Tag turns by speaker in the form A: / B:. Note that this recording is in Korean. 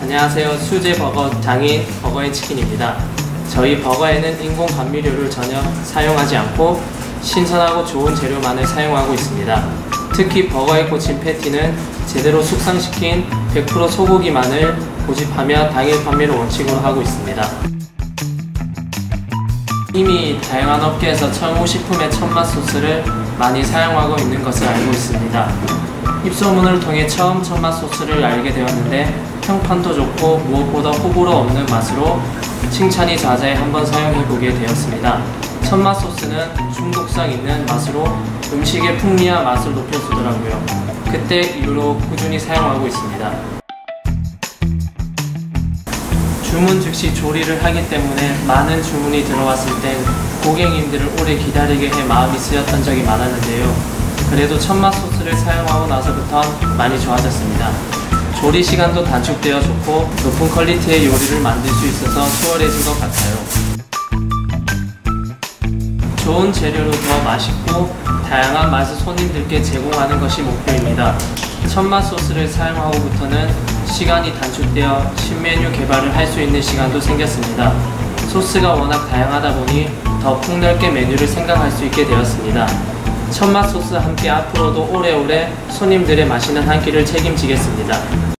A: 안녕하세요. 수제 버거 장인 버거의 치킨입니다. 저희 버거에는 인공 감미료를 전혀 사용하지 않고 신선하고 좋은 재료만을 사용하고 있습니다. 특히 버거에 꽂힌 패티는 제대로 숙성시킨 100% 소고기만을 고집하며 당일 판매를 원칙으로 하고 있습니다. 이미 다양한 업계에서 청우식품의 천맛 소스를 많이 사용하고 있는 것을 알고 있습니다. 입소문을 통해 처음 천맛 소스를 알게 되었는데 평판도 좋고 무엇보다 호불호 없는 맛으로 칭찬이 자자해 한번 사용해보게 되었습니다. 천맛 소스는 중독성 있는 맛으로 음식의 풍미와 맛을 높여주더라고요. 그때 이후로 꾸준히 사용하고 있습니다. 주문 즉시 조리를 하기 때문에 많은 주문이 들어왔을 땐 고객님들을 오래 기다리게 해 마음이 쓰였던 적이 많았는데요. 그래도 천맛 소스를 사용하고 나서부터 많이 좋아졌습니다. 조리 시간도 단축되어 좋고 높은 퀄리티의 요리를 만들 수 있어서 수월해진 것 같아요. 좋은 재료로 더 맛있고 다양한 맛을 손님들께 제공하는 것이 목표입니다. 천맛 소스를 사용하고부터는 시간이 단축되어 신메뉴 개발을 할 수 있는 시간도 생겼습니다. 소스가 워낙 다양하다 보니 더 폭넓게 메뉴를 생각할 수 있게 되었습니다. 천맛 소스 함께 앞으로도 오래오래 손님들의 맛있는 한 끼를 책임지겠습니다.